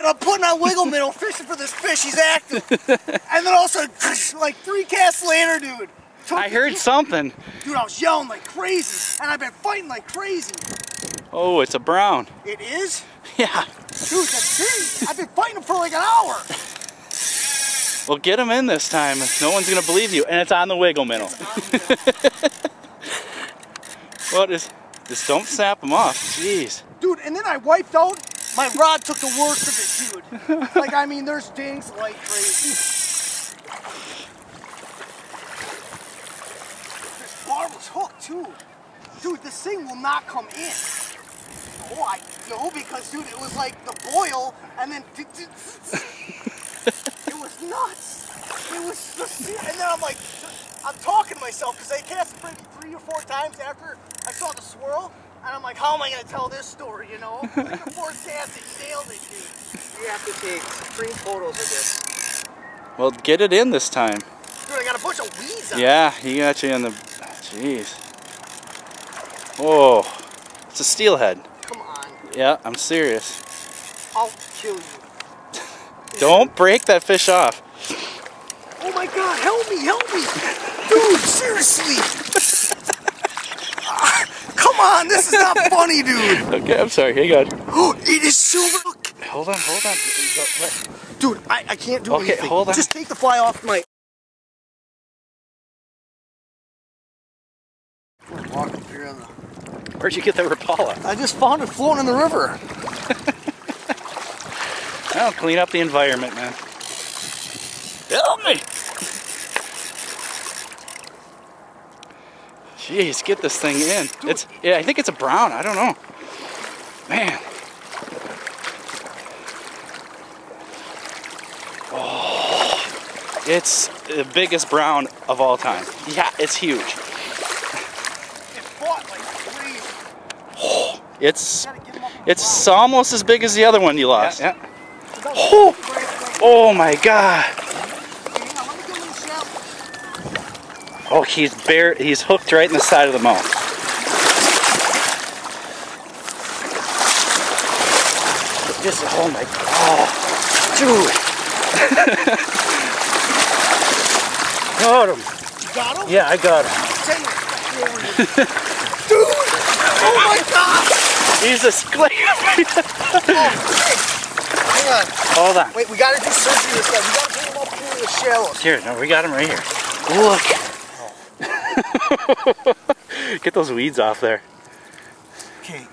And I'm putting on wiggle minnow fishing for this fish. He's active. and then all of a sudden, like three casts later, dude. I heard something. Dude, I was yelling like crazy. And I've been fighting like crazy. Oh, it's a brown. It is? Yeah. Dude, that's big. I've been fighting him for like an hour. Well, get him in this time. No one's gonna believe you, and it's on the wiggle minnow. what is? Just don't snap him off. Jeez. Dude, and then I wiped out. My rod took the worst of it, dude. like, I mean, there's dings like crazy. This barb was hooked too. Dude, this thing will not come in. Oh, I know because, dude, it was like the boil, and then it was nuts. It was just, and then I'm like, I'm talking to myself because I cast maybe three or four times after I saw the swirl, and I'm like, how am I going to tell this story, you know? Like the fourth cast, it sailed it, dude. You have to take photos of this. Well, get it in this time. Dude, I got a bunch of weeds. Yeah, he got you in the. Jeez. Oh, it's a steelhead. Come on. Yeah, I'm serious. I'll kill you. Don't break that fish off. Oh my god, help me, help me! Dude, seriously! Come on, this is not funny, dude! Okay, I'm sorry. Hang on. Oh, it is silver! Hold on, hold on. Dude, I, I can't do Okay, anything. hold on. Just take the fly off my... Walking through the... Where'd you get that Rapala? I just found it floating in the river. Well, clean up the environment, man. Help me! Jeez, get this thing in. It's yeah, I think it's a brown. I don't know. Man. It's the biggest brown of all time. Yeah, it's huge. It fought like crazy. Oh, it's Gotta get him up on it's almost as big as the other one you lost. Yeah. Oh, oh my god. Hang on, let me go in the shallow. Oh, he's bare. He's hooked right in the side of the mouth. Just oh my oh, dude. got him. You got him? Yeah, I got him. Send your fucking over here. Dude! Oh my god! He's a. Oh, hang on. Hold on. Wait, we gotta do surgery this guy. We gotta bring him up here in the shallows. Here, no, we got him right here. Look. Get those weeds off there. Okay,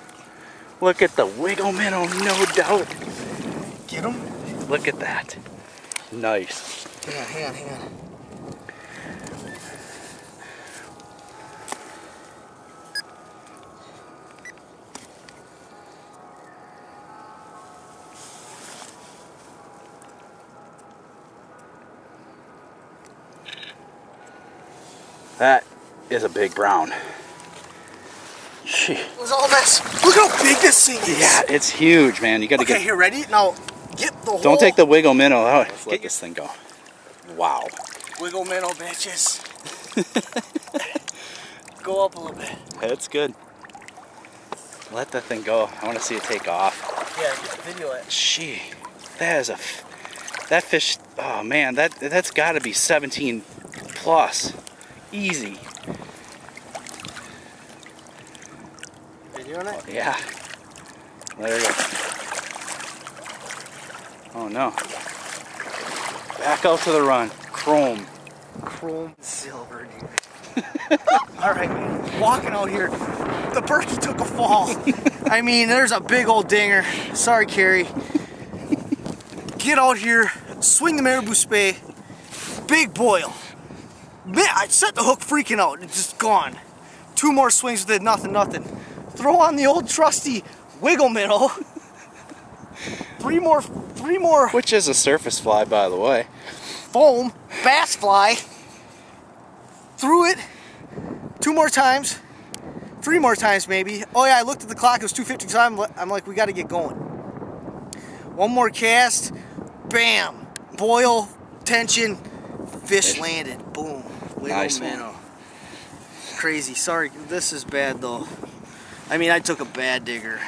Look at the wiggle minnow, no doubt. get him. Look at that. Nice. Hang on, hang on, hang on. That is a big brown. Gee. It was all this. Look how big this thing is. Yeah, it's huge, man. You got to Okay, get. here, ready? Now, get the whole... Don't take the wiggle minnow out. Let's Get let your- this thing go. Wow. Wiggle minnow, bitches. Go up a little bit. That's good. Let that thing go. I want to see it take off. Yeah, just video it. Gee, that is a. f- That fish. Oh man, that that's got to be 17 plus. Easy. Videoing it? Yeah. Let her go. Oh no. Back out to the run. Chrome. Chrome silver, dude. All right. Walking out here, the Berkey took a fall. I mean, there's a big old dinger. Sorry, Carrie. Get out here, swing the marabou spey, big boil. Man, I set the hook freaking out. It's just gone. Two more swings with it, nothing, nothing. Throw on the old trusty wiggle minnow. Three more, three more Which is a surface fly, by the way. foam, bass fly, threw it two more times, three more times maybe. Oh yeah, I looked at the clock, it was 2.50, so I'm, I'm like, we gotta get going. One more cast, bam, boil, tension, fish landed, boom. Wiggle Nice one. Crazy, sorry, this is bad though. I mean, I took a bad digger.